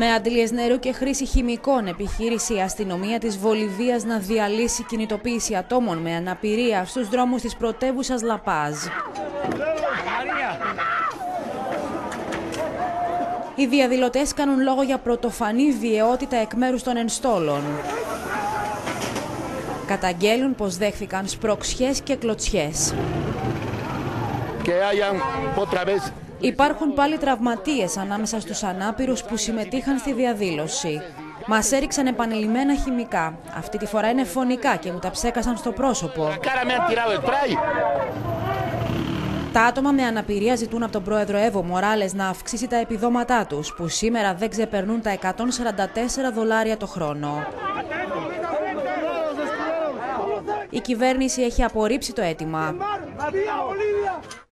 Με αντλίες νερού και χρήση χημικών επιχείρησε η αστυνομία της Βολιβίας να διαλύσει κινητοποίηση ατόμων με αναπηρία στους δρόμους της πρωτεύουσας Λαπάζ. Οι διαδηλωτές κάνουν λόγο για πρωτοφανή βιαιότητα εκ μέρους των ενστόλων. Καταγγέλουν πως δέχθηκαν σπροξιές και κλωτσιές. Υπάρχουν πάλι τραυματίες ανάμεσα στους ανάπηρους που συμμετείχαν στη διαδήλωση. Μας έριξαν επανειλημμένα χημικά. Αυτή τη φορά είναι φωνικά και μου τα ψέκασαν στο πρόσωπο. Τα άτομα με αναπηρία ζητούν από τον πρόεδρο Εύω Μοράλες να αυξήσει τα επιδόματά τους, που σήμερα δεν ξεπερνούν τα 144 δολάρια το χρόνο. Η κυβέρνηση έχει απορρίψει το αίτημα.